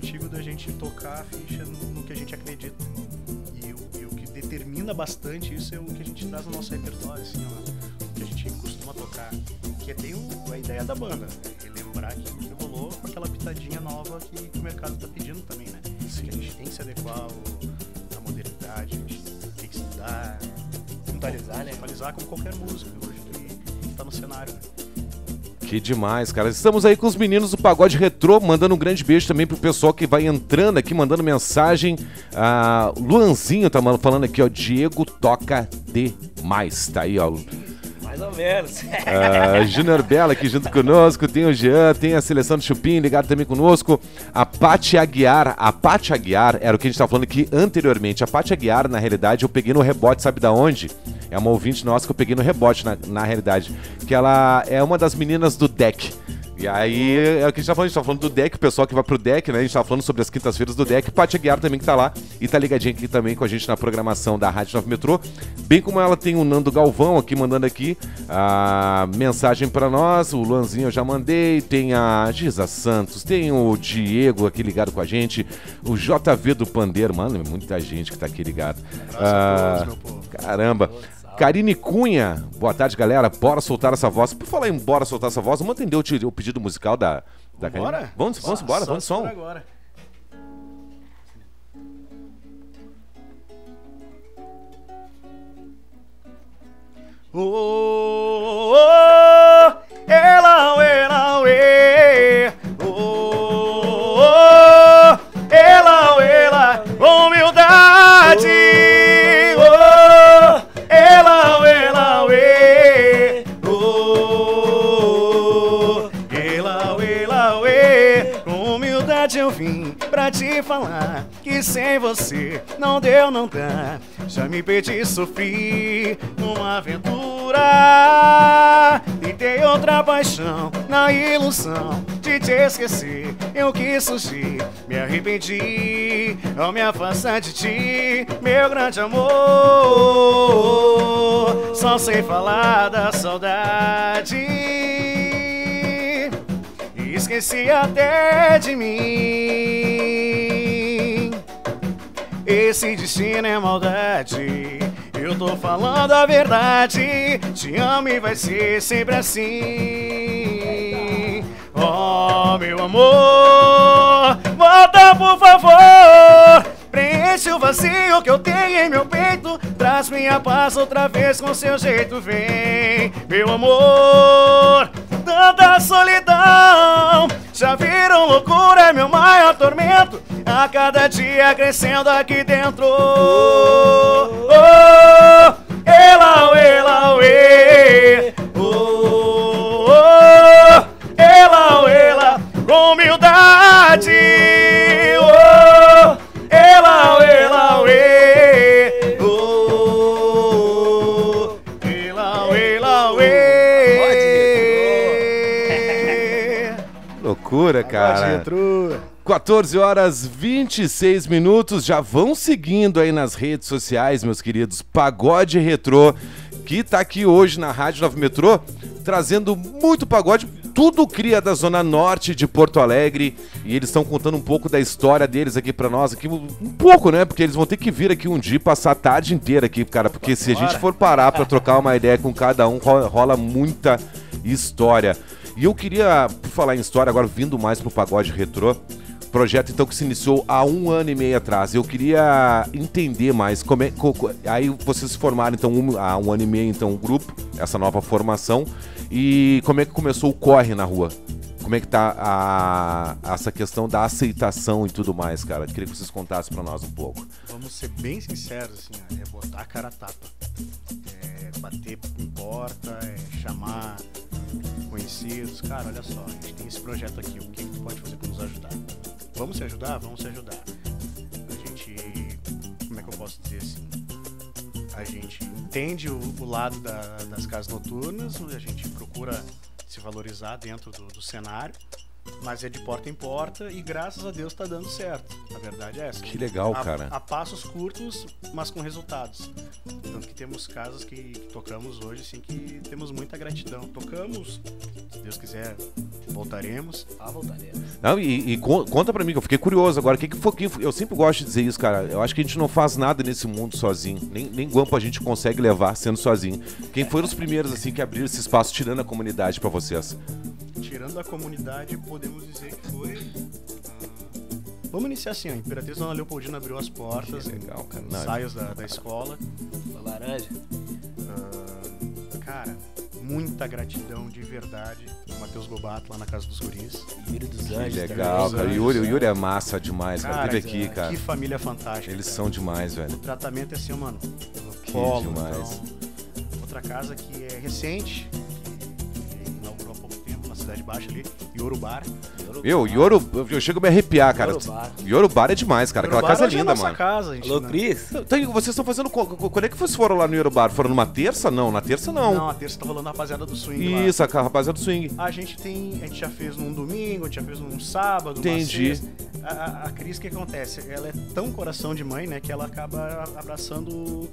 antigo da gente tocar a ficha no, no que a gente acredita. E o, e o, que determina bastante isso é o que a gente traz no nosso repertório, assim, ó, o que a gente costuma tocar. Que é bem o, a ideia da banda, né? relembrar que, que rolou com aquela pitadinha nova que, que o mercado está pedindo também, né? Sim. Que a gente tem que se adequar ao, à modernidade, a gente tem que estudar, atualizar, né? Atualizar como qualquer músico hoje que está no cenário, né? Que demais, cara. Estamos aí com os meninos do Pagode Retrô, mandando um grande beijo também pro pessoal que vai entrando aqui, mandando mensagem. Ah, Luanzinho tá falando aqui, ó. Diego toca demais. Tá aí, ó. Mais ou menos. Uh, Júnior Bela aqui junto conosco, tem o Jean, tem a seleção do Chupim ligado também conosco. A Paty Aguiar, a Paty Aguiar era o que a gente estava falando aqui anteriormente. A Paty Aguiar, na realidade, eu peguei no rebote, sabe da onde? É uma ouvinte nossa que eu peguei no rebote, na, na realidade. Que ela é uma das meninas do deck. E aí, é o que a gente tá falando, a gente tá falando do deck, o pessoal que vai pro deck, né? A gente tá falando sobre as quintas-feiras do deck. Paty Aguiar também que tá lá e tá ligadinha aqui também com a gente na programação da Rádio 9 Metrô. Bem como ela tem o Nando Galvão aqui mandando aqui a mensagem para nós. O Luanzinho eu já mandei, tem a Giza Santos, tem o Diego aqui ligado com a gente, o JV do Pandeiro, mano, muita gente que tá aqui ligado. Ah, caramba. Karine Cunha, boa tarde, galera. Bora soltar essa voz. Por falar em bora soltar essa voz, vamos atender o, o pedido musical da, da Karine? Bora? Vamos, vamos embora, vamos som. Agora. Oh, oh, oh, ela, ela, ela, eu vim pra te falar que sem você não deu, não dá. Já me perdi, sofri numa aventura e tem outra paixão na ilusão de te esquecer. Eu quis fugir, me arrependi ao me afastar de ti, meu grande amor. Só sei falar da saudade esqueci até de mim. Esse destino é maldade. Eu tô falando a verdade. Te amo e vai ser sempre assim. Oh, meu amor, volta por favor. Preenche o vazio que eu tenho em meu peito. Traz minha paz outra vez com seu jeito. Vem, meu amor tanta solidão. Já viram loucura, é meu maior tormento. A cada dia crescendo aqui dentro. Oh, oh, ela, ela, uê. Oh, oh, ela, ela, com humildade. Loucura, cara. 14 horas 26 minutos. Já vão seguindo aí nas redes sociais, meus queridos. Pagode Retrô, que tá aqui hoje na Rádio 9 Metrô, trazendo muito pagode. Tudo cria da zona norte de Porto Alegre e eles estão contando um pouco da história deles aqui para nós aqui um pouco, né? Porque eles vão ter que vir aqui um dia passar a tarde inteira aqui, cara, porque se a gente for parar para trocar uma ideia com cada um, rola muita história. E eu queria, por falar em história, agora vindo mais pro pagode retrô, projeto então que se iniciou há um ano e meio atrás. Eu queria entender mais como é. Aí vocês formaram então um, há um ano e meio então um grupo, essa nova formação. E como é que começou o corre na rua? Como é que tá a, essa questão da aceitação e tudo mais, cara? Queria que vocês contassem para nós um pouco. Vamos ser bem sinceros, assim, é botar a cara a tapa. É bater em porta, é chamar conhecidos. Cara, olha só, a gente tem esse projeto aqui, o que, pode fazer para nos ajudar? Vamos se ajudar? Vamos se ajudar. A gente. Como é que eu posso dizer assim? A gente entende o, o lado da, das casas noturnas, a gente procura se valorizar dentro do, do cenário mas é de porta em porta e graças a Deus está dando certo. A verdade é essa. Que legal, a, cara. A passos curtos, mas com resultados. Tanto que temos casas que, que, tocamos hoje, assim, que temos muita gratidão. Tocamos, se Deus quiser, Voltaremos. Ah, voltaremos. Não, e, e con- conta pra mim, que eu fiquei curioso agora. O que, que foi que. Eu sempre gosto de dizer isso, cara. Eu acho que a gente não faz nada nesse mundo sozinho. Nem, nem guampo a gente consegue levar sendo sozinho. Quem foram os primeiros, assim, que abriram esse espaço tirando a comunidade pra vocês? Tirando a comunidade, podemos dizer que foi. ah, Vamos iniciar assim, ó. Imperatriz Dona Leopoldina abriu as portas, Que legal, cara. Ensaios da, da escola. Uma laranja. Ah, cara, muita gratidão de verdade. Matheus Gobato lá na casa dos guris. Yuri dos Que Anjos. legal, também. cara. O Yuri, o Yuri é massa demais, cara. Teve aqui, cara. Que família fantástica. Eles cara. são demais, velho. O tratamento é assim, mano. no Que colo, demais. então. outra casa que é recente, Cidade Baixa ali, Yorubar. Meu, Yoro, eu chego a me arrepiar, cara. Yorubar é demais, cara. Aquela casa é hoje linda, mano. casa, gente Alô, Cris? Então, vocês estão fazendo. Quando é que vocês foram lá no Yorubar? Foram numa terça? Não, na terça não. Não, a terça tá rolando a rapaziada do swing lá. Isso, a rapaziada do swing. A gente tem. A gente já fez num domingo, a gente já fez num sábado, Entendi. a Cris, o que acontece? Ela é tão coração de mãe, né, que ela acaba abraçando.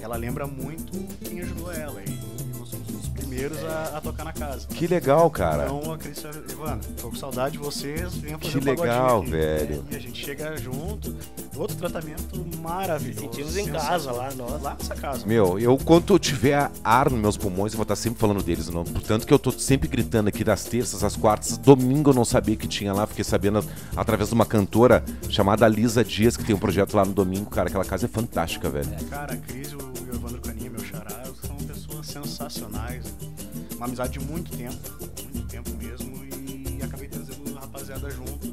Ela lembra muito quem ajudou ela. E a, a tocar na casa. Que legal, cara. Então a Cris falou, Ivana, tô com saudade de vocês, venha fazer Que um legal, aqui." velho. E a gente chega junto. Outro tratamento maravilhoso. Sentimos em casa lá, nós. Lá nessa casa. Meu, eu quando eu tiver ar nos meus pulmões, eu vou estar sempre falando deles. Não? Portanto que eu tô sempre gritando aqui das terças, às quartas. Domingo eu não sabia que tinha lá, fiquei sabendo através de uma cantora chamada Lisa Dias, que tem um projeto lá no domingo. Cara, aquela casa é fantástica, velho. Cara, a Cris e o e o Evandro Caninha, meu xará, são pessoas sensacionais. Uma amizade de muito tempo, muito tempo mesmo, e acabei trazendo a rapaziada junto.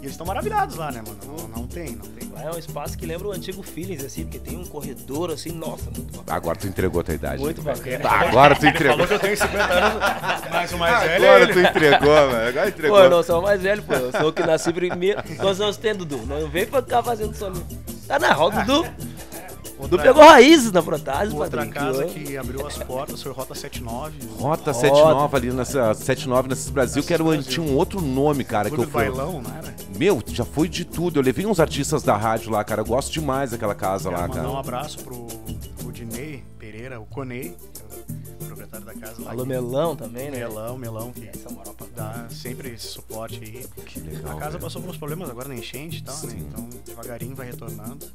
E eles estão maravilhados lá, né, mano? Não, não tem, não tem. Lá é um espaço que lembra o antigo Feelings, assim, porque tem um corredor, assim, nossa, muito bacana. Agora tu entregou a tua idade. Muito bacana. Tá, agora tu entregou. Falou que eu tenho 50 anos, mas o mais velho é Agora ele. tu entregou, velho. Agora entregou. Pô, eu não sou o mais velho, pô. Eu sou o que nasci primeiro. Quantos anos tem, Dudu? Não vem pra ficar fazendo soninho. Tá na roda, Dudu. Dudu pegou raízes na protase, Outra padrinho. casa que- que abriu as portas foi Rota 79. Rota Rota. 79 ali nessa 79 nesses Brasil, que era um, tinha um outro nome, cara, que Clube eu do fui. Bailão, não era? Meu, já foi de tudo. Eu levei uns artistas da rádio lá, cara. Eu gosto demais daquela casa Quero lá, mandar um cara. abraço pro, pro Dinei Pereira, o Conei, que é o proprietário da casa lá. Alô, Melão também, né? Melão, Melão, que Essa moral pra dá sempre esse suporte aí. Que legal. A casa velho. passou por uns problemas agora na enchente e tal, né? Sim. Então devagarinho vai retornando.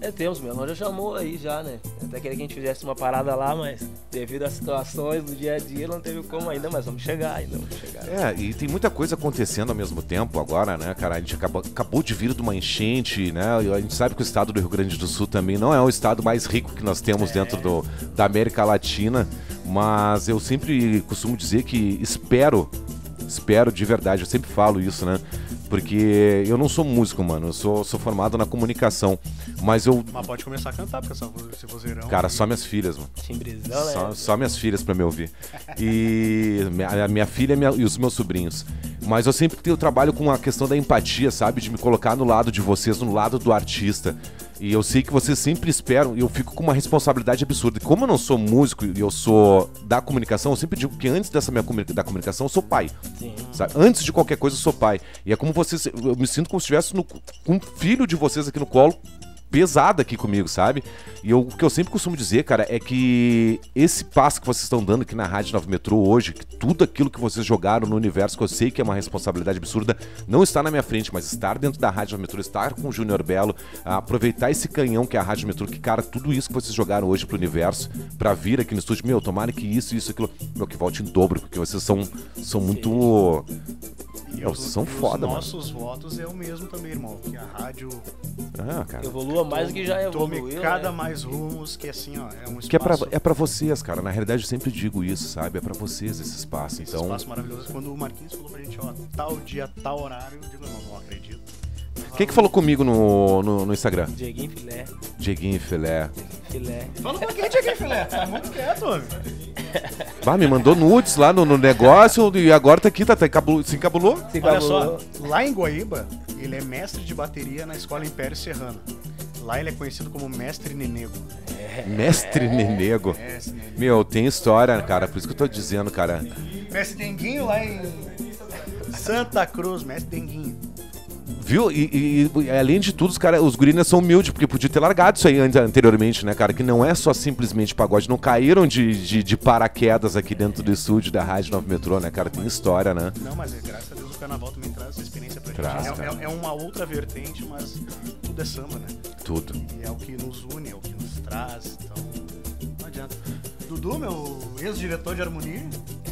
É, temos, Melão já chamou aí já, né? Até queria que a gente fizesse uma parada lá, mas devido às situações do dia a dia não teve como ainda, mas vamos chegar ainda, vamos chegar. É, e tem muita coisa acontecendo ao mesmo tempo agora, né, cara? A gente acabou, acabou de vir de uma enchente, né? E a gente sabe que o estado do Rio Grande do Sul também não é o estado mais rico que nós temos dentro do, da América Latina, mas eu sempre costumo dizer que espero, espero de verdade, eu sempre falo isso, né? Porque eu não sou músico, mano, eu sou, sou formado na comunicação, mas eu, Mas pode começar a cantar, porque essa vo- esse vozeirão. cara, só minhas filhas, mano. Timbrizão, né? Só, só minhas filhas pra me ouvir. E minha, a minha filha minha- e os meus sobrinhos. Mas eu sempre tenho trabalho com a questão da empatia, sabe? De me colocar no lado de vocês, no lado do artista. E eu sei que vocês sempre esperam, e eu fico com uma responsabilidade absurda. E como eu não sou músico e eu sou da comunicação, eu sempre digo que antes dessa minha comuni- da comunicação, eu sou pai. Sim. Sabe? Antes de qualquer coisa, eu sou pai. E é como vocês. Eu me sinto como se estivesse no- com um filho de vocês aqui no colo, pesado aqui comigo, sabe? E eu- o que eu sempre costumo dizer, cara, é que esse passo que vocês estão dando aqui na Rádio 9 Metrô hoje, que tudo aquilo que vocês jogaram no universo, que eu sei que é uma responsabilidade absurda, não está na minha frente, mas estar dentro da Rádio 9 Metrô, estar com o Júnior Belo, aproveitar esse canhão que é a Rádio Metrô, que, cara, tudo isso que vocês jogaram hoje pro universo, pra vir aqui no estúdio, meu, tomara que isso, isso, aquilo, meu, que volte em dobro, porque vocês são, são muito. E os- são foda, Os mano. nossos votos é o mesmo também, irmão. Que a rádio Ah, cara. Evolua mais do que já tome evoluiu, cada né? mais rumos, que assim, ó, é um espaço. Que é pra, é pra vocês, cara. Na realidade, eu sempre digo isso, sabe? É pra vocês esse espaço. Esse Então, espaço maravilhoso. Quando o Marquinhos falou pra gente, ó, tal dia, tal horário, eu digo, não, não acredito. quem que falou comigo no, no, no Instagram? Dieguinho filé, Dieguinho Filé. filé. Fala pra quem aqui, filé? Tá muito quieto, homem. Bah, me mandou nudes lá no, no negócio e agora tá aqui, tá, tá se encabulou? Se Olha acabou. só, lá em Guaíba, ele é mestre de bateria na Escola Império Serrano. Lá ele é conhecido como Mestre Nenego. Mestre Nenego. Mestre Nenego. Meu, tem história, cara. Por isso que eu tô dizendo, cara. Mestre Denguinho lá em Santa Cruz, Mestre Denguinho. Viu? E, e, e, além de tudo, os, cara, os gurinas são humildes, porque podia ter largado isso aí anteriormente, né, cara? Que não é só simplesmente pagode. Não caíram de, de, de paraquedas aqui dentro do estúdio da Rádio 9 Metrô, né, cara? Tem história, né? Não, mas é, graças a Deus o carnaval também traz essa experiência pra traz, gente. É, é, é, uma outra vertente, mas tudo é samba, né? Tudo. E é o que nos une, é o que nos traz. Então, não adianta. Dudu, meu ex-diretor de harmonia,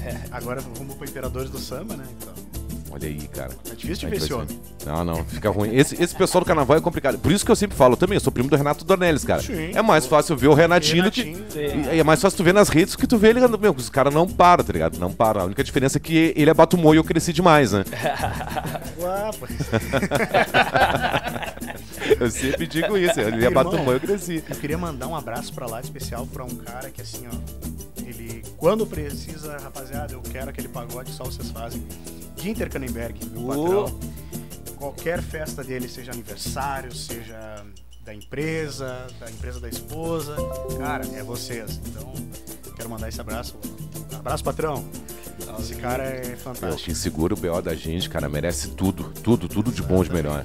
é, agora vamos para Imperadores do Samba, né? Então. Olha aí, cara. É difícil de ver esse homem. Não, não, fica ruim. Esse, esse pessoal do carnaval é complicado. Por isso que eu sempre falo também, eu sou primo do Renato Dornelles, cara. Sim, é mais fácil ver o Renatinho, Renatinho do que. E, é mais fácil tu ver nas redes que tu vê ele. Meu, os caras não param, tá ligado? Não param. A única diferença é que ele é Batumô e eu cresci demais, né? Eu sempre digo isso. Ele é Batumô e eu cresci. Eu queria mandar um abraço pra lá especial pra um cara que assim, ó. Quando precisa, rapaziada, eu quero aquele pagode só vocês fazem. Ginter Kannenberg, meu patrão. Qualquer festa dele, seja aniversário, seja da empresa, da empresa da esposa, cara, é vocês. Então, quero mandar esse abraço. Abraço, patrão. Esse cara é fantástico. Quem segura o BO da gente, cara, merece tudo, tudo, tudo de bom de melhor.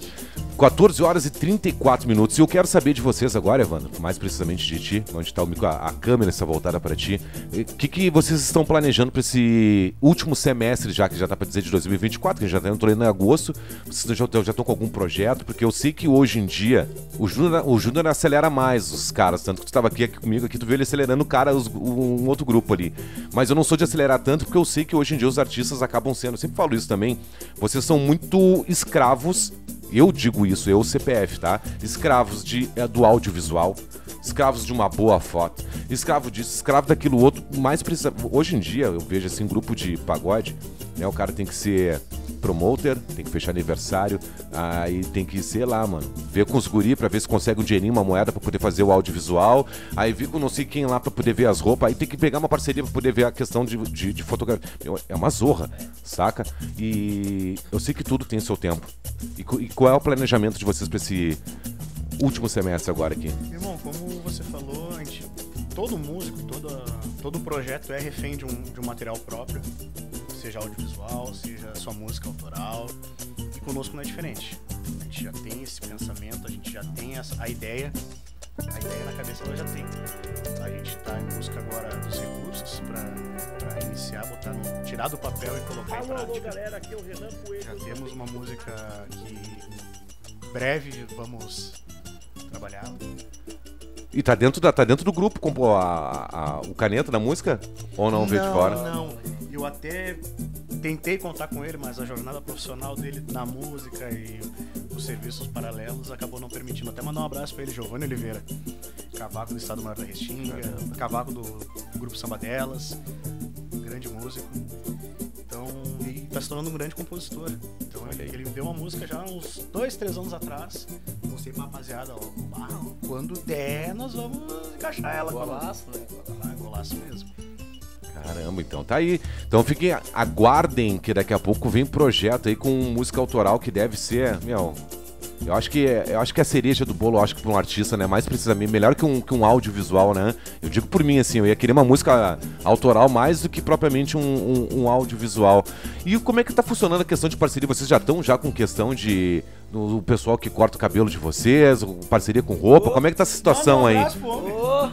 14 horas e 34 minutos. E eu quero saber de vocês agora, Evandro, mais precisamente de ti, onde está a, a, câmera está voltada para ti. O que, que vocês estão planejando para esse último semestre, já que já está para dizer de 2024, que já entrando em agosto? Vocês já, já estão com algum projeto? Porque eu sei que hoje em dia o Júnior, o Júnior acelera mais os caras, tanto que tu estava aqui, aqui, comigo, aqui tu viu ele acelerando o cara, os, um outro grupo ali. Mas eu não sou de acelerar tanto porque eu sei que hoje em dia os artistas acabam sendo, eu sempre falo isso também, vocês são muito escravos eu digo isso, eu CPF, tá? Escravos de, é, do audiovisual, escravos de uma boa foto, escravo disso, escravo daquilo outro, mais precisa. Hoje em dia eu vejo assim, grupo de pagode, né? O cara tem que ser promoter, tem que fechar aniversário, aí tem que ser lá, mano. Ver com os guri pra ver se consegue um dinheirinho, uma moeda pra poder fazer o audiovisual. Aí vir com não sei quem lá pra poder ver as roupas. Aí tem que pegar uma parceria pra poder ver a questão de, de, de fotografia. É uma zorra, saca? E eu sei que tudo tem seu tempo. E, e qual é o planejamento de vocês pra esse último semestre agora aqui? Irmão, como você falou, gente, todo músico, toda, todo projeto é refém de um, de um material próprio seja audiovisual, seja sua música autoral. E conosco não é diferente. A gente já tem esse pensamento, a gente já tem essa, a ideia, a ideia na cabeça ela já tem. A gente está em busca agora dos recursos para iniciar, botar no, tirar do papel e colocar alô, em prática. Alô, galera, aqui é o Renan Coelho. Já temos uma música que breve vamos trabalhar. E tá dentro, da, tá dentro do grupo com a, a, o caneta da música? Ou não, não veio de fora? Não, eu até tentei contar com ele, mas a jornada profissional dele na música e os serviços paralelos acabou não permitindo. Até mandar um abraço para ele, Giovanni Oliveira, cavaco do Estado Maior da Restinga, cavaco do grupo Samba Delas, grande músico. Então, e tá se tornando um grande compositor. Então, ele, ele deu uma música já uns dois, três anos atrás. Mostrei pra rapaziada, ó, ah, quando der, nós vamos encaixar ela. Golaço, né? Golaço mesmo. Caramba, então tá aí. Então fiquem, aguardem que daqui a pouco vem projeto aí com música autoral que deve ser, meu, eu acho que eu acho que a cereja do bolo, eu acho que para um artista, né, mais precisamente, melhor que um, que um audiovisual, né? Eu digo por mim assim, eu ia querer uma música autoral mais do que propriamente um, um, um audiovisual. E como é que tá funcionando a questão de parceria? Vocês já estão já com questão de o pessoal que corta o cabelo de vocês, parceria com roupa, oh, como é que tá essa situação aí?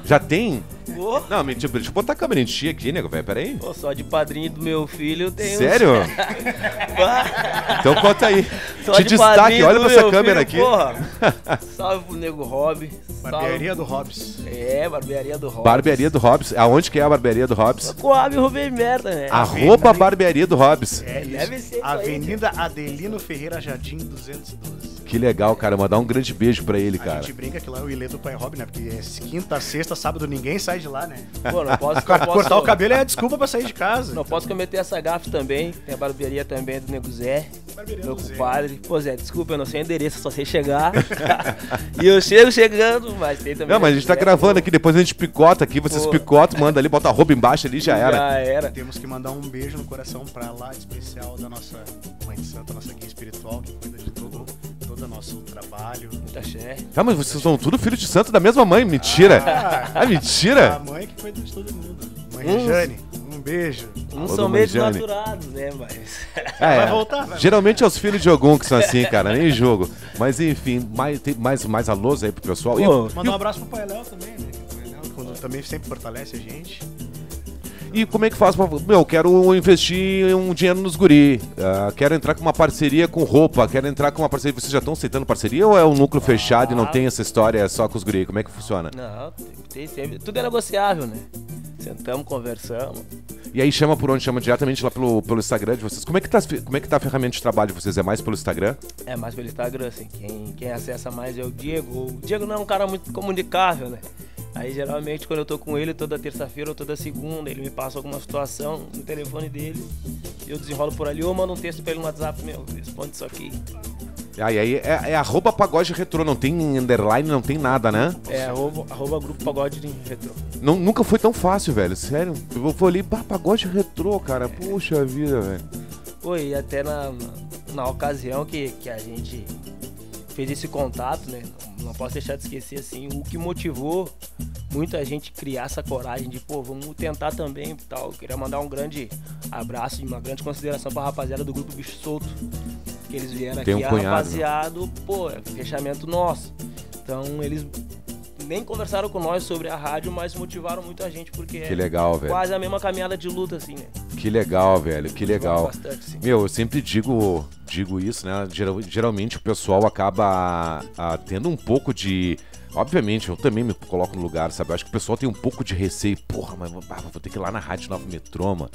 Já tem? Oh. Não, mentira, deixa eu botar a câmera em ti aqui, nego, velho, peraí. Pô, só de padrinho do meu filho eu tenho... Sério? então conta aí. Só Te de destaque, olha pra essa câmera filho, aqui. Porra. Salve pro nego Rob. Barbearia do Hobbs. É, barbearia do Hobbs. Barbearia do Hobbs. Aonde que é a barbearia do Hobbs? Coab Rubem Merda, né? Arroba barbearia do Hobbs. É, deve ser Avenida Adelino Ferreira Jardim 212. Que legal, cara. Mandar um grande beijo pra ele, cara. A gente brinca que lá é o Ilê do Pai Rob, né? Porque é quinta, sexta, sábado ninguém sai de lá, né? Pô, não posso, não posso... Cortar o cabelo é a desculpa pra sair de casa. Não posso cometer essa gafe também. Tem a barbearia também do Nego Zé. Barbearia meu compadre. Pô, Zé, desculpa, eu não sei o endereço, só sei chegar. e eu chego chegando, mas tem também. Não, mas a gente tá gravando aqui, depois a gente picota aqui, vocês Pô. picotam, manda ali, bota a roupa embaixo ali, já era. Já era. Temos que mandar um beijo no coração pra lá especial da nossa mãe de santa, nossa guia espiritual, que cuida de todo todo o nosso trabalho. Muita xé. Ah, mas vocês são tudo filho de santo da mesma mãe. Mentira. Ah, ah mentira. A mãe que cuida de todo mundo. Mãe hum. Rejane. Um beijo. Não são meio desnaturados, né? Mas. É, vai voltar. Vai geralmente é os filhos de algum que são assim, cara, nem jogo. Mas enfim, mais, tem mais, mais alôs aí pro pessoal. Pô, e, Mandar um abraço pro Pai Léo também, né? O Léo também sempre fortalece a gente. E como é que faz pra. Meu, quero investir um dinheiro nos guri. Uh, quero entrar com uma parceria com roupa. Quero entrar com uma parceria. Vocês já estão aceitando parceria ou é um núcleo ah. fechado e não tem essa história só com os guri? Como é que funciona? Não, tem, tem, tudo é negociável, né? Sentamos, conversamos. E aí chama por onde? Chama diretamente lá pelo, pelo Instagram de vocês. Como é, que tá, como é que tá a ferramenta de trabalho de vocês? É mais pelo Instagram? É mais pelo Instagram, assim. Quem, quem acessa mais é o Diego. O Diego não é um cara muito comunicável, né? Aí geralmente quando eu tô com ele toda terça-feira ou toda segunda, ele me passa alguma situação no telefone dele, eu desenrolo por ali ou mando um texto pra ele no WhatsApp, meu, responde isso aqui. Ah, e aí é, é arroba pagode retrô, não tem underline, não tem nada, né? É, arroba, arroba grupo pagode retrô. Não, nunca foi tão fácil, velho, sério. Eu vou ali, pá, pagode retrô, cara, puxa vida, velho. Foi até na, na, na ocasião que, que a gente fez esse contato, né? Não posso deixar de esquecer assim, o que motivou muita gente criar essa coragem de, pô, vamos tentar também e tal. Eu queria mandar um grande abraço e uma grande consideração pra rapaziada do grupo Bicho Solto. Que eles vieram Tem aqui, um cunhado, né? rapaziada, pô, é fechamento nosso. Então eles nem conversaram com nós sobre a rádio, mas motivaram muito a gente, porque que legal, é velho. quase a mesma caminhada de luta, assim, né? Que legal, velho, que legal. Bastante, Meu, eu sempre digo, digo isso, né? Geral, geralmente o pessoal acaba a, tendo um pouco de. Obviamente, eu também me coloco no lugar, sabe? Eu acho que o pessoal tem um pouco de receio. Porra, mas ah, vou ter que ir lá na Rádio Nova Metroma.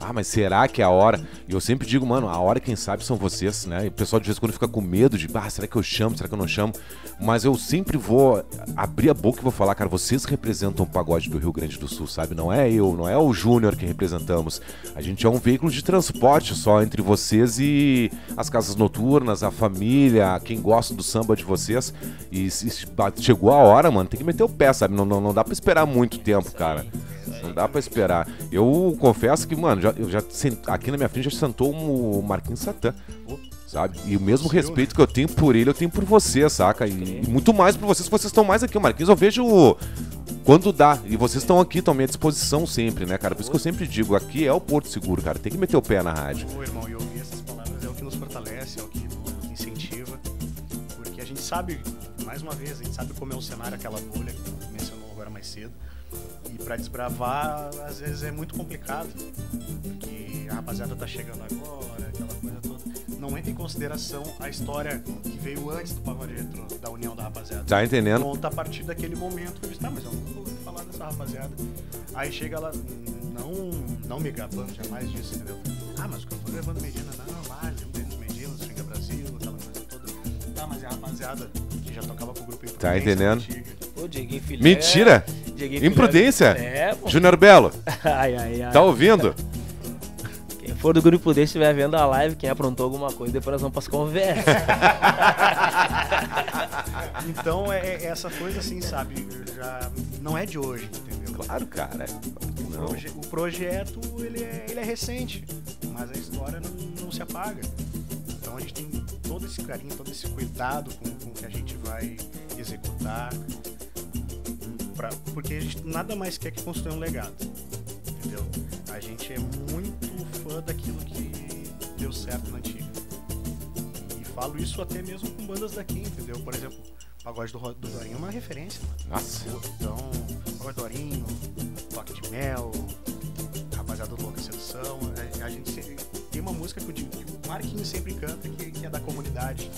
Ah, mas será que é a hora? E eu sempre digo, mano, a hora quem sabe são vocês, né? E o pessoal de vez em quando fica com medo de, ah, será que eu chamo? Será que eu não chamo? Mas eu sempre vou abrir a boca e vou falar, cara, vocês representam o pagode do Rio Grande do Sul, sabe? Não é eu, não é o Júnior que representamos. A gente é um veículo de transporte só entre vocês e as casas noturnas, a família, quem gosta do samba de vocês. E chegou a hora, mano, tem que meter o pé, sabe? Não, não, não dá pra esperar muito tempo, cara. Não dá pra esperar. Eu confesso que, mano, já, eu já aqui na minha frente já sentou o Marquinhos Satã. Sabe? E o mesmo respeito que eu tenho por ele, eu tenho por você, saca? E, e muito mais por vocês, que vocês estão mais aqui. O Marquinhos eu vejo quando dá. E vocês estão aqui, estão à minha disposição sempre, né, cara? Por isso que eu sempre digo, aqui é o Porto Seguro, cara. Tem que meter o pé na rádio. Ô, irmão, e ouvir essas palavras é o que nos fortalece, é o que nos incentiva. Porque a gente sabe, mais uma vez, a gente sabe como é o cenário, aquela bolha que mencionou agora mais cedo. E para desbravar, às vezes é muito complicado, porque a rapaziada tá chegando agora, aquela. Não entra em consideração a história que veio antes do pagode retro, da união da rapaziada. Tá entendendo? Conta a partir daquele momento que eu disse, tá, mas eu não vou falar dessa rapaziada. Aí chega lá, não, não me gabando jamais disso, entendeu? Ah, mas o cantor levando Medina, não, vai, lembra dos Medinos, Xinga Brasil, aquela coisa toda. Tá, mas é a rapaziada que já tocava com o grupo Tá entendendo? Antiga, Ô, Dieguinho Filé. Mentira! Dieguinho Imprudência? É, pô. Júnior Belo. ai, ai, ai. Tá ouvindo? For do grupo desse estiver vendo a live, quem aprontou alguma coisa, depois nós vamos para as conversas. então, é, é, essa coisa assim, sabe? Já não é de hoje, entendeu? Claro, cara. O, proje o projeto, ele é, ele é recente, mas a história não, não se apaga. Então a gente tem todo esse carinho, todo esse cuidado com, com o que a gente vai executar, pra, porque a gente nada mais quer que construir um legado, entendeu? A gente é muito fã daquilo que deu certo na antiga. E falo isso até mesmo com bandas daqui, entendeu? Por exemplo, Pagode do, do Dorinho é uma referência. Mano. Nossa. Então, Pagode do Dorinho, Toque de Mel, Rapaziada do Louca Sedução, a, a gente tem uma música que o, que o Marquinhos sempre canta, que, que é da comunidade.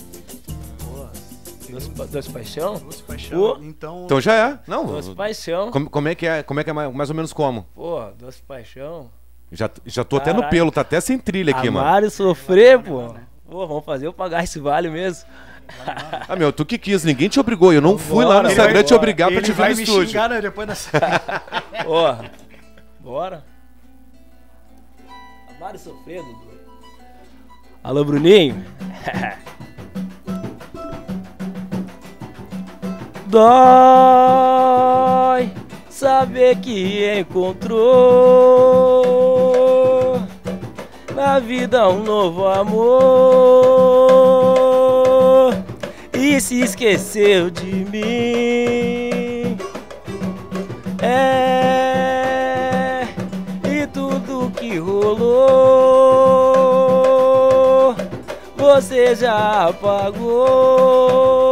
Doce, doce Paixão? Doce Paixão. Então... então já é. Não. Doce Paixão. Como, como, é que é? Como é que é mais, mais ou menos como? Pô, Doce Paixão. Já, já tô Caraca. até no pelo, tá até sem trilha aqui, Amar mano. Mário sofrer, pô. Pô, vamos fazer eu pagar esse vale mesmo. ah, meu, tu que quis, ninguém te obrigou. Eu não fui lá no Instagram te obrigar ele pra te ver no estúdio. Xingar, né, depois da Porra. Bora. Mário sofrer, Dudu. Alô, Bruninho. Dói saber que encontrou na vida um novo amor e se esqueceu de mim. É, e tudo valor, você já pagou.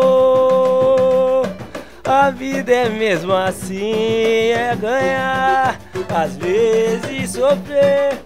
A vida é mesmo assim, é ganhar, às vezes sofrer.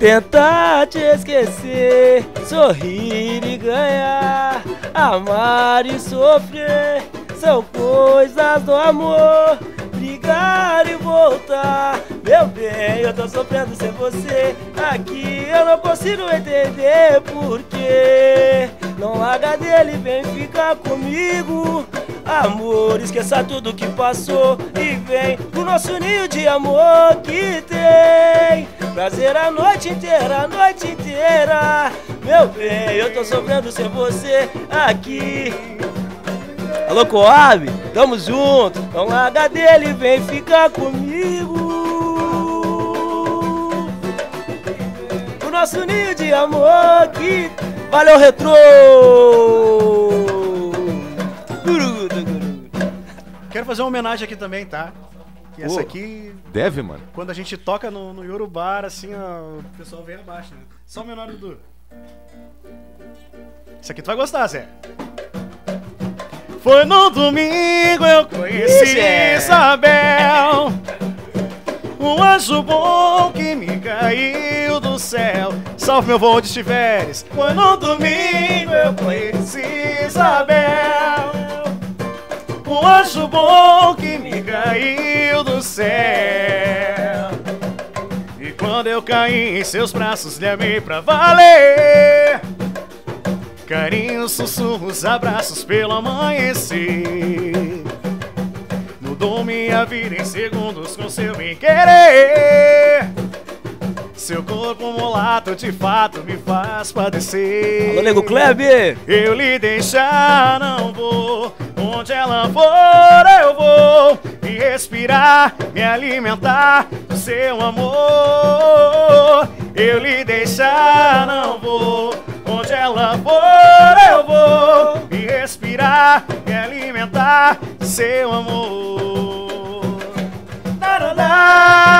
Tentar te esquecer, sorrir e ganhar, amar e sofrer, são coisas do amor. Ligar e voltar, meu bem, eu tô sofrendo sem você. Aqui eu não consigo entender porquê. Não larga dele, vem ficar comigo. Amor, esqueça tudo que passou e vem pro nosso ninho de amor que tem. Prazer a noite inteira, a noite inteira. Meu bem, eu tô sofrendo sem você aqui. Alô, Coab, tamo junto. Não larga dele, vem ficar comigo. O nosso ninho de amor que valeu, retrô. Quero fazer uma homenagem aqui também, tá? E essa aqui. Deve, mano. Quando a gente toca no, no Yorubar, assim, ó, o pessoal vem abaixo, né? Só o menor Dudu. Isso aqui tu vai gostar, Zé. Foi no domingo eu conheci é. Isabel. Um anjo bom que me caiu do céu. Salve meu voo onde estiveres. Foi no domingo eu conheci Isabel um anjo bom que me caiu do céu. E quando eu caí em seus braços, lhe amei pra valer. Carinhos, sussurros, abraços pelo amanhecer. Mudou minha vida em segundos com seu bem querer. Seu corpo mulato de fato me faz padecer. Alô, Nego Kleber! Eu lhe deixar, não vou. Onde ela for, eu vou. Me respirar, me alimentar do seu amor. Eu lhe deixar, não vou. Onde ela for, eu vou. Me respirar, me alimentar seu amor. Da, da, da,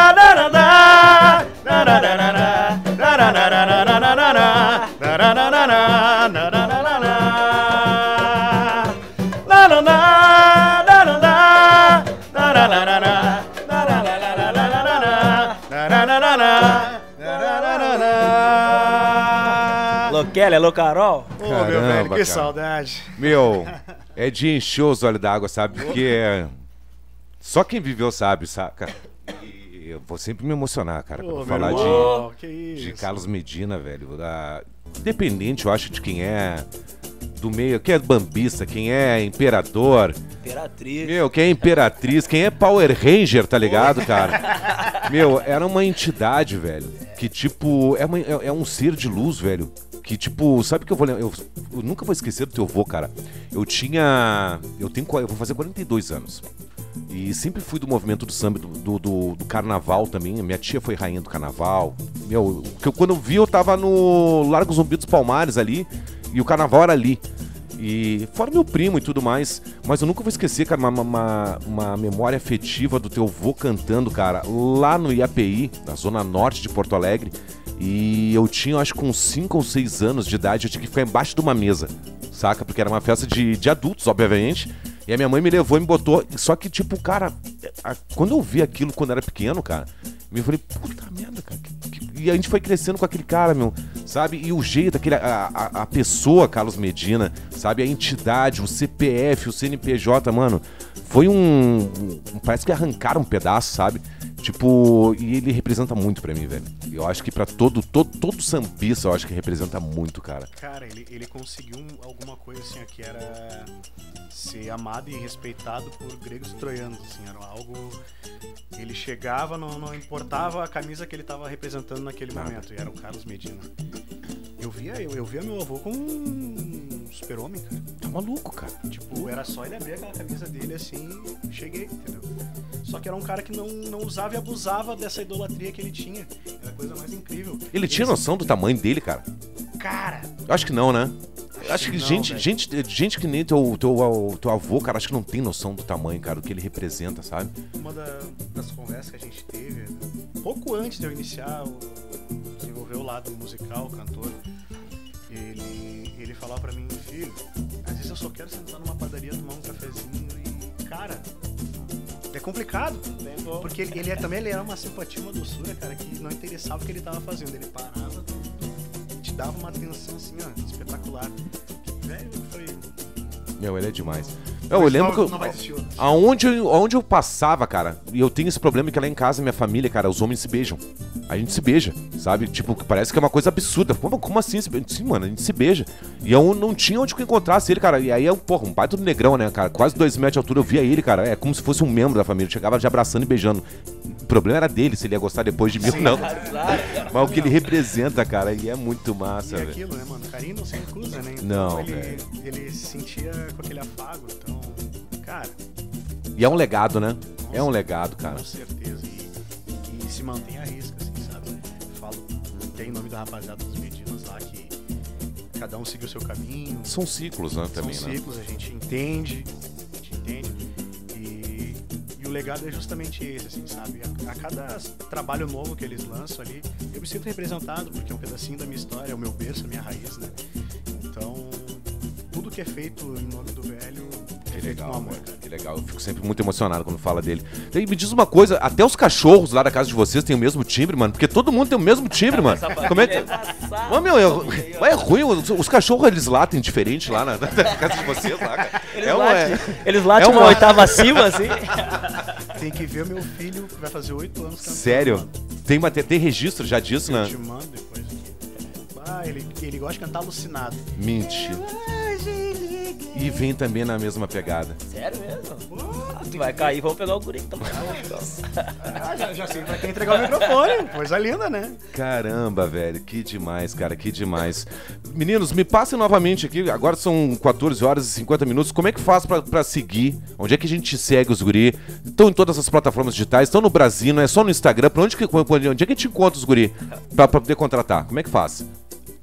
Kelly, alô, Carol? Ô, Caramba, meu velho, que cara. saudade. Meu, é de encher os olhos d'água, sabe? Porque é... só quem viveu sabe, saca? eu vou sempre me emocionar, cara, Pô, quando falar de, de Carlos Medina, velho. Da, independente, eu acho, de quem é do meio, quem é bambista, quem é imperador. Imperatriz. Meu, quem é imperatriz, quem é Power Ranger, tá ligado, cara? Meu, era uma entidade, velho, que tipo, é, uma, é, é um ser de luz, velho. Que tipo, sabe que eu vou eu, eu nunca vou esquecer do teu avô, cara. Eu tinha. Eu tenho. Eu vou fazer 42 anos. E sempre fui do movimento do samba, do, do, do, do carnaval também. Minha tia foi rainha do carnaval. Meu, que eu, quando eu vi, eu tava no Largo Zumbi dos Palmares ali. E o carnaval era ali. E fora meu primo e tudo mais. Mas eu nunca vou esquecer, cara, uma, uma, uma memória afetiva do teu vô cantando, cara, lá no IAPI, na zona norte de Porto Alegre. E eu tinha, acho que uns 5 ou 6 anos de idade, eu tinha que ficar embaixo de uma mesa, saca? Porque era uma festa de, de adultos, obviamente. E a minha mãe me levou e me botou. Só que, tipo, cara, a, quando eu vi aquilo quando era pequeno, cara, eu falei, puta merda, cara. Que, que... E a gente foi crescendo com aquele cara, meu, sabe? E o jeito, aquele, a, a, a, pessoa, Carlos Medina, sabe? A entidade, o CPF, o CNPJ, mano. Foi um parece que arrancaram um pedaço, sabe? Tipo, e ele representa muito para mim, velho. Eu acho que para todo, todo, todo sambista, eu acho que representa muito, cara. Cara, ele, ele conseguiu alguma coisa assim, que era ser amado e respeitado por gregos e troianos, assim, era algo... Ele chegava, não, não importava a camisa que ele estava representando naquele Nada. momento, e era o Carlos Medina. Eu via, eu, eu via meu avô como um super-homem, cara. Tá maluco, cara. Tipo, era só ele abrir aquela camisa dele assim, cheguei, entendeu? Só que era um cara que não, não usava e abusava dessa idolatria que ele tinha. Era a coisa mais incrível. Ele tinha noção do tamanho dele, cara? Cara. Eu acho que não, né? Acho que não, gente, gente, gente que nem teu, teu, teu avô, cara, acho que não tem noção do tamanho, cara, do que ele representa, sabe? Uma da, das conversas que a gente teve, pouco antes de eu iniciar, o, desenvolver o lado musical, cantor, ele, ele falava pra mim, filho, às vezes eu só quero sentar numa padaria, tomar um cafezinho e, cara, é complicado. Porque ele, ele é, também ele era uma simpatia, uma doçura, cara, que não interessava o que ele tava fazendo. Ele parava tudo, te dava uma atenção assim, ó, espetacular. Velho, foi. Meu, ele é demais. Eu, eu lembro que eu, aonde, eu, aonde eu passava, cara, e eu tenho esse problema que lá em casa, minha família, cara, os homens se beijam. A gente se beija, sabe? Tipo, parece que é uma coisa absurda. Como, como assim? Sim, mano, a gente se beija. E eu não tinha onde que eu encontrasse ele, cara. E aí, eu, porra, um baita do negrão, né, cara? Quase dois metros de altura, eu via ele, cara. É como se fosse um membro da família. Eu chegava já abraçando e beijando. O problema era dele, se ele ia gostar depois de mim ou não. Mas o que ele representa, cara, e é muito massa, velho. É aquilo, né, mano? Carinho não se recusa, né? Então, não, ele, ele se sentia com aquele afago, cara... E é um legado, né? é um legado, cara. Com certeza. E, e se mantém a risca, assim, sabe? Falo, tem nome da rapaziada dos Medinos lá que cada um siga o seu caminho. São ciclos, né, também, São né? ciclos, a gente entende, a gente entende o legado é justamente esse, assim, sabe? A, a, cada trabalho novo que eles lançam ali, eu me sinto representado, porque é um pedacinho da minha história, é o meu berço, a minha raiz, né? Então, tudo que é feito em nome do velho que legal, amor, Que legal. Eu fico sempre muito emocionado quando fala dele. E me diz uma coisa, até os cachorros lá da casa de vocês têm o mesmo timbre, mano? Porque todo mundo tem o mesmo timbre, mano. Como é que. Mano, meu, é, é ruim. Os, os, cachorros eles latem diferente lá na, na, casa de vocês lá, cara. Eles é latem, é, eles latem é uma, uma oitava acima, assim. Tem que ver meu filho, que vai fazer oito anos. Sério? Tem, tem registro já disso, né? Eu te mando Ah, ele, ele gosta de cantar alucinado. Mentira. E vem também na mesma pegada. Sério mesmo? Tu vai cair, vamos pegar o guri que tá ah, já, já sei pra quem entregar o microfone. Coisa linda, né? Caramba, velho. Que demais, cara. Que demais. Meninos, me passem novamente aqui. Agora são 14 horas e 50 minutos. Como é que faz pra, pra seguir? Onde é que a gente segue os guri? Estão em todas as plataformas digitais, estão no Brasil, não é só no Instagram. Pra onde, que, onde é que a gente encontra os guri? Pra, pra poder contratar? Como é que faz?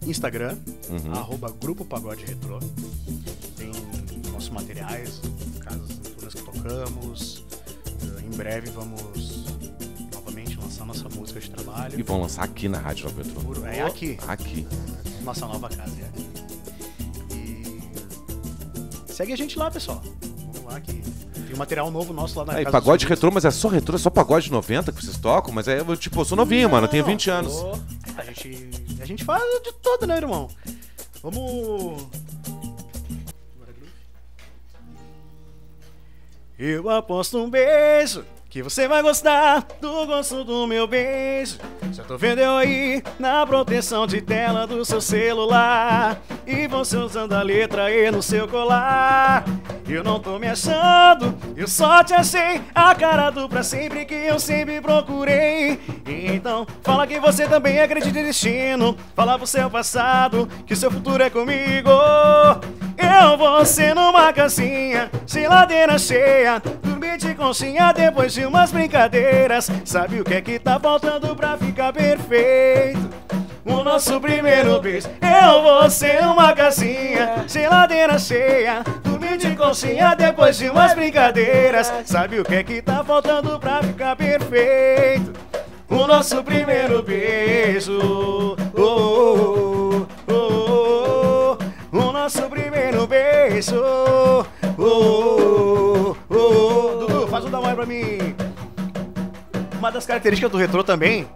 Instagram, uhum. arroba Grupo Pagode Retrô. Tem nossos materiais, casas noturnas que tocamos. Uh, em breve vamos novamente lançar nossa música de trabalho. E vão lançar aqui na Rádio Nova Petrô. É aqui. Aqui. Nossa nova casa é aqui. E segue a gente lá, pessoal. Vamos lá que tem material novo nosso lá na é, casa. Pagode retrô, mas é só retrô, é só pagode 90 que vocês tocam, mas é, tipo, eu sou novinho, Não, mano, eu tenho 20 anos. A gente, a gente faz de tudo, né, irmão? Vamos. Eu aposto um beijo que você vai gostar do gosto do meu beijo. Já tô vendo eu aí na proteção de tela do seu celular. E você usando a letra E no seu colar. Eu não tô me achando, eu só te achei a cara do pra sempre que eu sempre procurei. Então, fala que você também acredita em destino. Fala pro seu passado que seu futuro é comigo. Eu vou ser numa casinha, geladeira cheia, dormir de conchinha depois de umas brincadeiras. Sabe o que é que tá faltando pra ficar perfeito? O nosso primeiro beijo. Eu vou ser uma casinha, geladeira cheia, dormir de conchinha depois de umas brincadeiras. Sabe o que é que tá faltando pra ficar perfeito? O nosso primeiro beijo. Oh, oh, oh, oh, oh. O nosso primeiro beijo. Oh. Dudu, faz um da pra mim. Uma das características do retrô também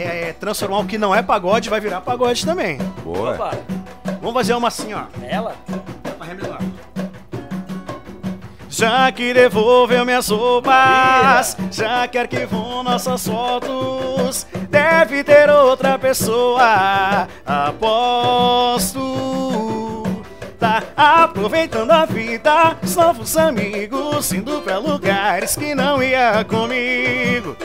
é transformar o que não é pagode, vai virar pagode também. Boa. Opa. Vamos fazer uma assim, ó. Ela? Uma remelar. Já que devolveu minhas roupas, já que arquivou nossas fotos, deve ter outra pessoa, aposto. Tá aproveitando a vida, os novos amigos, indo pra lugares que não ia comigo.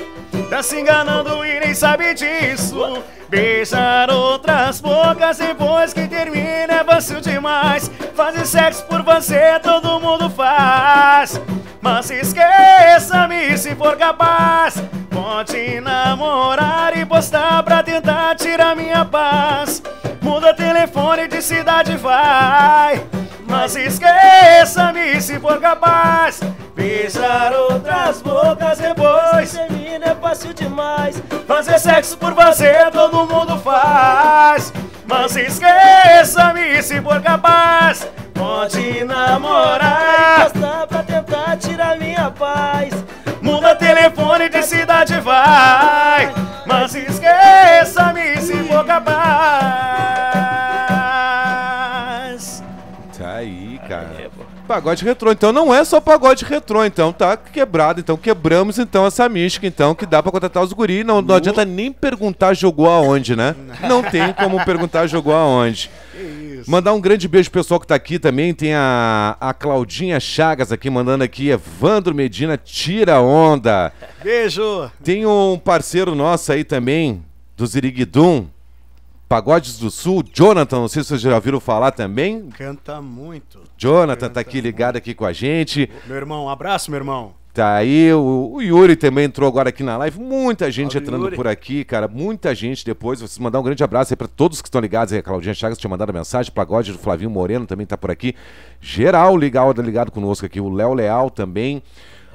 Tá se enganando e nem sabe disso. Beijar outras bocas depois que termina é fácil demais. Fazer sexo por você todo mundo faz. Mas esqueça-me se for capaz. Pode namorar e postar pra tentar tirar minha paz. Muda telefone de cidade, vai. Mas esqueça-me se for capaz. Beijar outras bocas depois. Termina é fácil demais. mais. Fazer sexo por você todo mundo faz. Mas esqueça-me se for capaz. Pode namorar. Gostar pra tentar tirar minha paz. Muda telefone de cidade, vai. Pagode retrô, então não é só pagode retrô, então tá quebrado, então quebramos então essa mística, então, que dá pra contratar os guri, não, não adianta nem perguntar jogou aonde, né? Não tem como perguntar jogou aonde. Mandar um grande beijo pro pessoal que tá aqui também, tem a, a Claudinha Chagas aqui, mandando aqui, Evandro Medina, tira onda. Beijo! Tem um parceiro nosso aí também, do Ziriguidum, Pagodes do Sul, Jonathan, não sei se vocês já ouviram falar também. Canta muito. Jonathan tá aqui ligado aqui com a gente. Meu irmão, um abraço, meu irmão. Tá aí, o, o Yuri também entrou agora aqui na live. Muita gente Salve, entrando Yuri. por aqui, cara. Muita gente depois. Vocês mandar um grande abraço aí pra todos que estão ligados aí. A Claudinha Chagas tinha mandado a mensagem. Pagode do Flavinho Moreno também tá por aqui. Geral ligado, ligado conosco aqui. O Léo Leal também.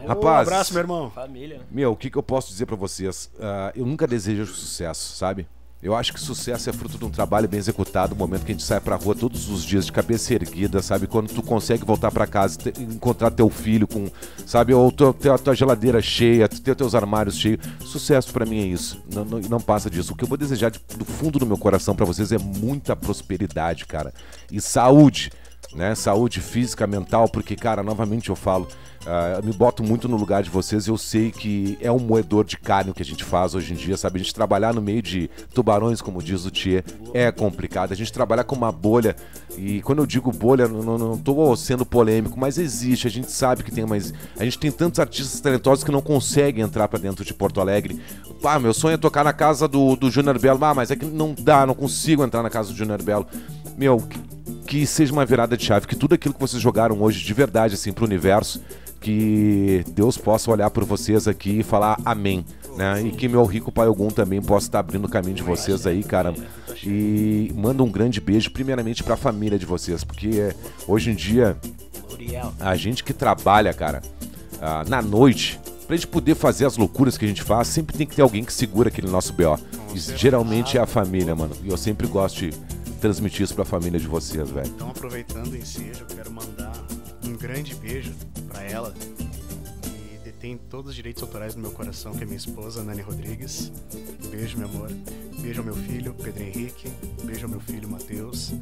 Rapaz, Um abraço, meu irmão. Família. meu, o que, que eu posso dizer pra vocês? Ah, eu nunca desejo sucesso, sabe? Eu acho que sucesso é fruto de um trabalho bem executado, o momento que a gente sai pra rua todos os dias de cabeça erguida, sabe? Quando tu consegue voltar pra casa, te- encontrar teu filho com, sabe, ou tua, tua, tua geladeira cheia, ter teus armários cheios. Sucesso pra mim é isso. Não, não, não passa disso. O que eu vou desejar de- do fundo do meu coração pra vocês é muita prosperidade, cara. E saúde, né? Saúde física, mental, porque, cara, novamente eu falo, ah, eu me boto muito no lugar de vocês eu sei que é um moedor de carne o que a gente faz hoje em dia, sabe? A gente trabalhar no meio de tubarões, como diz o Thier, é complicado. A gente trabalhar com uma bolha, e quando eu digo bolha, não, tô sendo polêmico, mas existe, a gente sabe que tem, mas a gente tem tantos artistas talentosos que não conseguem entrar pra dentro de Porto Alegre. Ah, meu sonho é tocar na casa do, do Júnior Belo. Ah, mas é que não dá, não consigo entrar na casa do Júnior Belo. Meu, que, seja uma virada de chave, que tudo aquilo que vocês jogaram hoje de verdade, assim, pro universo, que Deus possa olhar por vocês aqui e falar amém, né? E que meu rico pai algum também possa estar abrindo o caminho de vocês aí, cara. E manda um grande beijo, primeiramente pra família de vocês, porque hoje em dia a gente que trabalha, cara, ah, na noite, pra gente poder fazer as loucuras que a gente faz, sempre tem que ter alguém que segura aquele nosso BO. E geralmente é a família, mano. E eu sempre gosto de transmitir isso pra família de vocês, velho. Então, aproveitando o ensejo, eu quero mandar um grande beijo pra ela, que detém todos os direitos autorais no meu coração, que é minha esposa, Nani Rodrigues. Beijo, meu amor. Beijo ao meu filho, Pedro Henrique. Beijo ao meu filho, Matheus.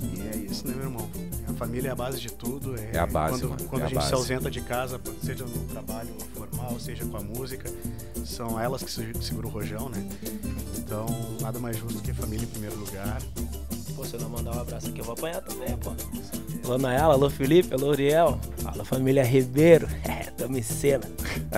E é isso, né, meu irmão? A família é a base de tudo. É a base, Quando, mano, quando é a a gente se base. ausenta de casa, seja no trabalho formal, seja com a música, são elas que se- seguram o rojão, né? Então, nada mais justo que família em primeiro lugar. Pô, se eu não mandar um abraço aqui, eu vou apanhar também, pô. Alô Nayala, alô Felipe, alô Uriel. Fala família Ribeiro. É, tamo em cena.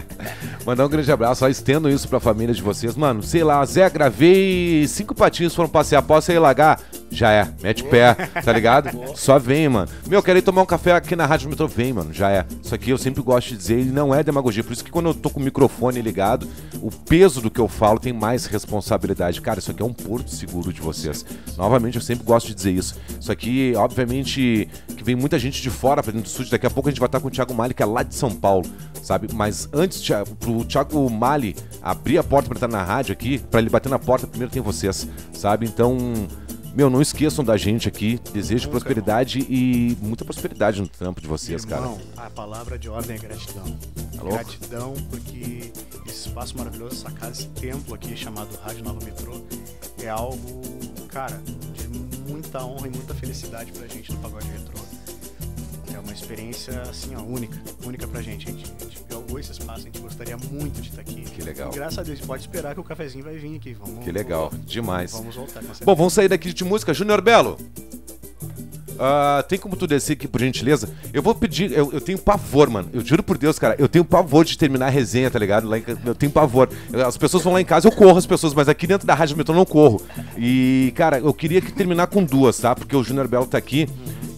Mandar um grande abraço, só estendo isso pra família de vocês. Mano, sei lá, Zé, gravei cinco patinhos, foram passear, posso ir lagar? Já é, mete pé, tá ligado? Só vem, mano. Meu, quero ir tomar um café aqui na Rádio Metrô, vem, mano, já é. Isso aqui eu sempre gosto de dizer, e não é demagogia. Por isso que quando eu tô com o microfone ligado, o peso do que eu falo tem mais responsabilidade. Cara, isso aqui é um porto seguro de vocês. Novamente, eu sempre gosto de dizer isso. Isso aqui, obviamente, que vem muita gente de fora pra dentro do estúdio. Daqui a pouco a gente vai estar com o Thiago Mali, que é lá de São Paulo, sabe? Mas antes, pro Thiago Mali abrir a porta pra estar na rádio aqui, pra ele bater na porta, primeiro tem vocês, sabe? Então, meu, não esqueçam da gente aqui. Desejo prosperidade e muita prosperidade no trampo de vocês, cara. Irmão, a palavra de ordem é gratidão. Tá gratidão porque esse espaço maravilhoso, essa casa, esse templo aqui chamado Rádio Nova Metrô é algo, cara, de muita honra e muita felicidade pra gente no Pagode Retrô. Uma experiência, assim, ó, única, única pra gente. A gente, a gente galgou esse espaço, a gente gostaria muito de estar aqui. Que legal. E graças a Deus, pode esperar que o cafezinho vai vir aqui. Vamos, Que legal, demais. Vamos voltar. Bom, vamos sair daqui de música. Júnior Belo. ah, tem como tu descer aqui, por gentileza? Eu vou pedir, eu, eu tenho pavor, mano. Eu juro por Deus, cara. Eu tenho pavor de terminar a resenha, tá ligado? Lá em eu tenho pavor. Eu- As pessoas vão lá em casa, eu corro as pessoas, mas aqui dentro da Rádio Metrô não corro. E, cara, eu queria que terminar com duas, tá? Porque o Júnior Belo tá aqui.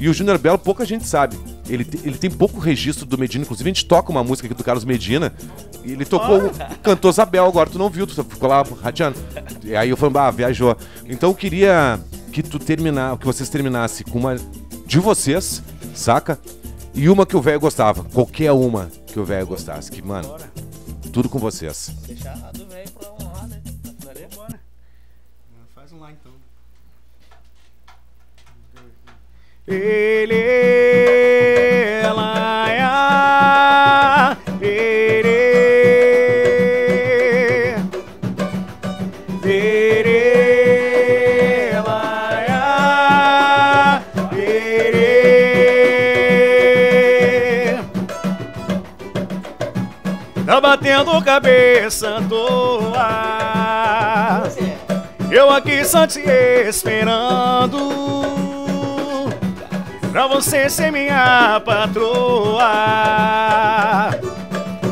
E o Júnior Belo, pouca gente sabe. Ele, ele tem pouco registro do Medina. Inclusive, a gente toca uma música aqui do Carlos Medina. E ele tocou, cantou Zabel agora, tu não viu, tu ficou lá rateando. E aí eu falei, ah, viajou. Então eu queria que tu terminar, que vocês terminassem com uma de vocês, saca? E uma que o velho gostava. Qualquer uma que o velho gostasse. Que, mano, tudo com vocês. Fechado, Ele batendo cabeça à toa. Eu aqui só te esperando Pra você ser minha patroa.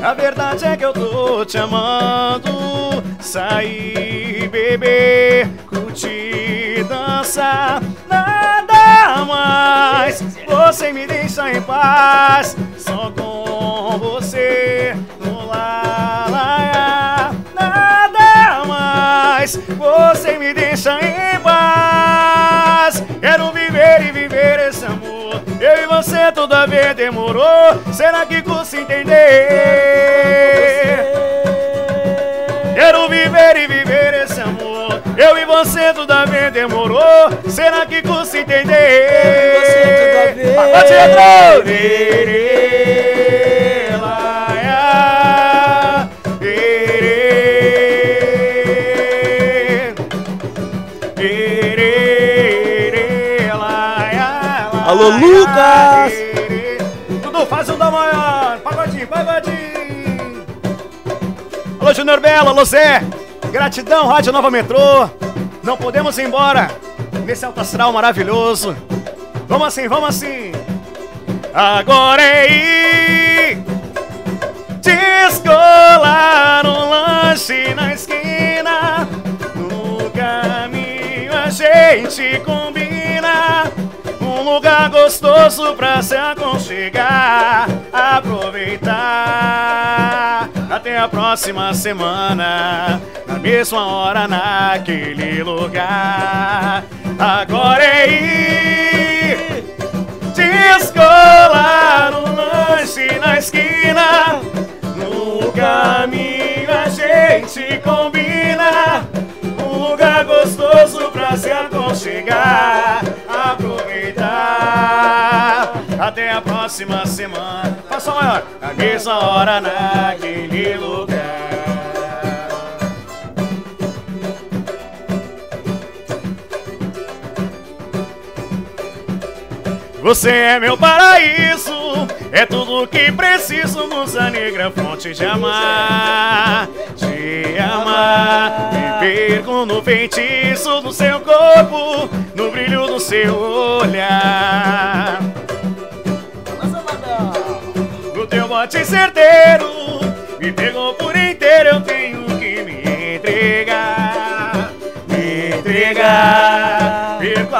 A verdade é que eu tô te amando. Sair, beber, curtir, dançar Nada mais. Você me deixa em paz. Só com você. Você me deixa em você toda vez demorou. Será que custa entender? Quero viver e viver esse amor. Eu e você toda vez demorou. Será que custa entender? Eu e você toda vez. Alô, Lucas! Júnior Belo, alô, Zé. Gratidão, Rádio Nova Metrô. Não podemos ir embora nesse alto astral maravilhoso. Vamos assim, vamos assim. Agora é ir descolar um lanche na esquina. No caminho a gente combina lugar gostoso pra se aconchegar, aproveitar. Até a próxima semana, na mesma hora, naquele lugar. Agora é ir descolar um lanche na esquina. No caminho a gente combina um lugar gostoso pra se aconchegar. Até a próxima semana. Faça maior. A mesma hora naquele lugar. Você é meu paraíso, é tudo que preciso, musa negra, fonte de amar, de amar. Me perco no feitiço do seu corpo, no brilho do seu olhar. Bote certeiro, me pegou por inteiro, eu tenho que me entregar, me entregar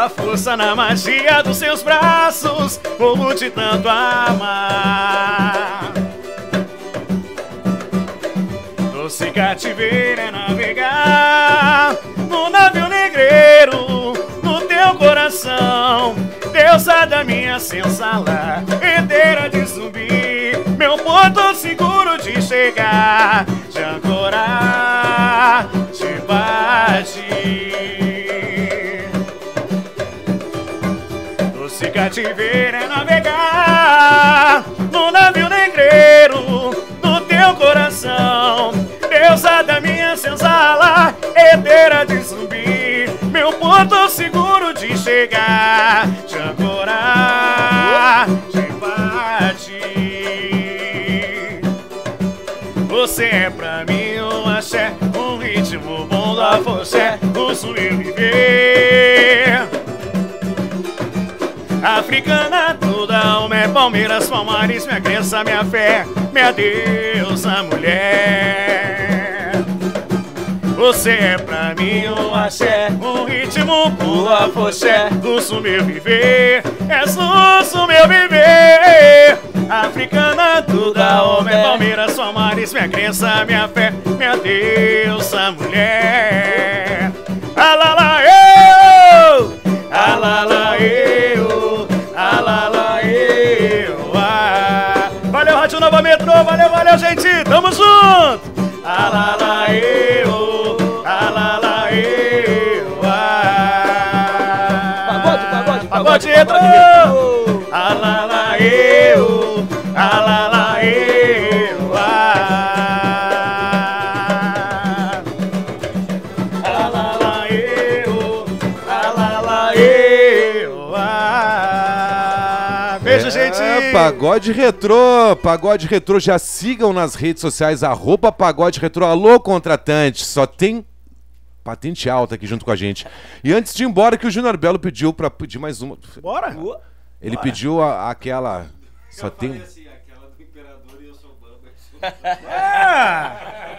a força na magia dos seus braços, como de tanto amar. Doce cativeiro é navegar no navio negreiro, no teu coração, deusa da minha senzala, herdeira de subir, meu ponto seguro de chegar, de ancorar, de partir. Se cativeiro é navegar no navio negreiro do teu coração, deusa da minha senzala, herdeira de zumbi, meu ponto seguro de chegar, de ancorar, de partir. Você é pra mim um axé, um ritmo bom do afoxé, sonho viver. Africana toda, alma é Palmeiras, Palmares, minha crença, minha fé, minha deusa mulher. Você é pra mim um axé, um ritmo puro afoxé, luxo meu viver, é luxo meu viver. Africana toda, alma é Palmeiras, Palmares, minha crença, minha fé, minha deusa mulher. Alala, eu! Alala, eu! Rádio Nova Metrô, valeu, valeu, gente, tamo junto! Alala, eu, alala, eu, ah. pagode retrô. Alala eu, alala pagode retrô, pagode retrô, já sigam nas redes sociais, arroba pagode retrô, alô contratante, só tem patente alta aqui junto com a gente. E antes de ir embora, que o Júnior Belo pediu pra pedir mais uma. Bora. Ele pediu a- aquela. Só tem. É.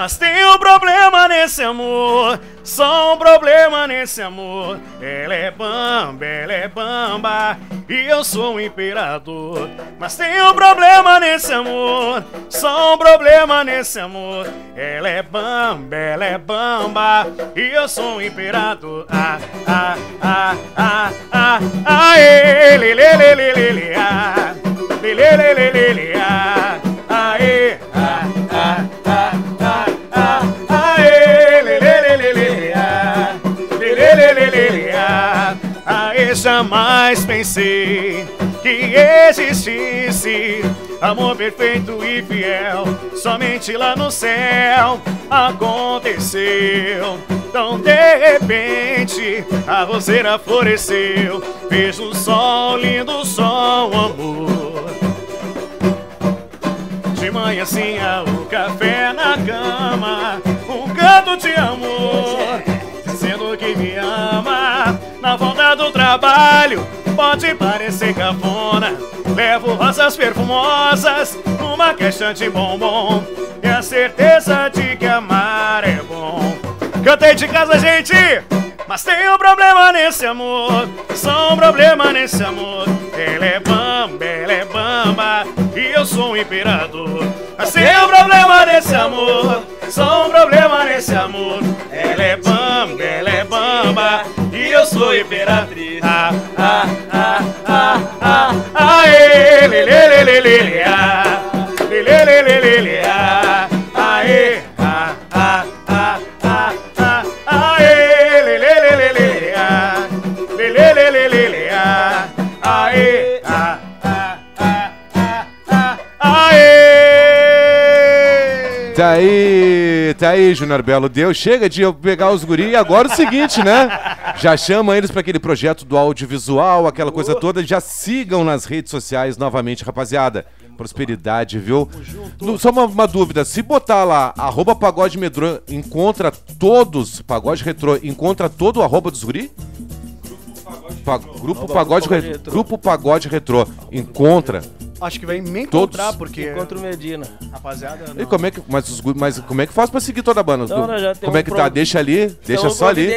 Mas tem um problema nesse amor, só um problema nesse amor. Ela é bamba, ela é bamba, e eu sou o imperador. Mas tem um problema nesse amor, só um problema nesse amor. Ela é bamba, ela é bamba, e eu sou o imperador. Ah, ah, ah, ah, ah, ah, lê, lê, lê, lê, ah, pensei que existisse amor perfeito e fiel. Somente lá no céu aconteceu. Então de repente a roseira floresceu. Vejo o sol, lindo sol, amor. De manhãzinha o café na cama, um canto de amor, dizendo que me ama. Na volta do trabalho, pode parecer cafona. Levo rosas perfumosas, uma caixa de bombom, e a certeza de que amar é bom. Cantei de casa, gente! Mas tem um problema nesse amor, só um problema nesse amor. Ela é bamba, ela é bamba, e eu sou o imperador. Mas tem um problema nesse amor, só um problema nesse amor. Ela é bamba, ela é bamba, eu sou imperatriz. Ah, ah, ah, ah, ah, ah, ê, lê, lê, lê, lê, lê, lê, ah, lê, lê, lê, lê, lê, lê, ah, ah, ê, ah, ah, ah, ah, ah, ah, ê, lê, lê, lê, lê, lê, lê, ah, lê, lê, lê, lê, lê, lê, ah, ah, ah, ah, ah, ah, ah, ah, ê. Tá aí, tá aí, Júnior Belo. Deu, chega de eu pegar os guri. E agora o seguinte, né? Já chama eles para aquele projeto do audiovisual, aquela coisa toda. Já sigam nas redes sociais novamente, rapaziada. Prosperidade, viu? Só uma, uma dúvida. Se botar lá, arroba pagode medrô, encontra todos, pagode retrô, encontra todo o arroba dos guri? Pa- grupo, pagode, Grupo Pagode Re- Retrô. grupo Pagode Retrô. Encontra. Acho que vem me encontrar, Todos. porque, Contra o Medina. rapaziada, E não. como é que, mas, os mas como é que faz pra seguir toda a banda? Não, não, já tem como é um que pro- tá? Deixa ali, deixa só ali.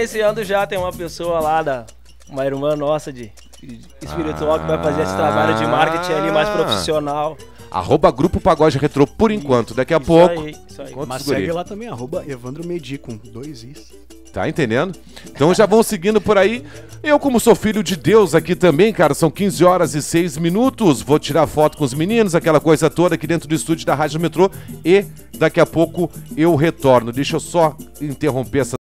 já, tem uma pessoa lá, da, uma irmã nossa de, de espiritual que vai fazer esse trabalho de marketing ali mais Ah. profissional. Arroba Grupo Pagode Retrô por enquanto. Daqui a Isso pouco. aí, isso aí. Mas segue lá também, arroba Evandro Medi, com dois is. Tá entendendo? Então já vão seguindo por aí. Eu, como sou filho de Deus aqui também, cara, são 15 horas e 6 minutos. Vou tirar foto com os meninos, aquela coisa toda aqui dentro do estúdio da Rádio Metrô. E daqui a pouco eu retorno. Deixa eu só interromper essa.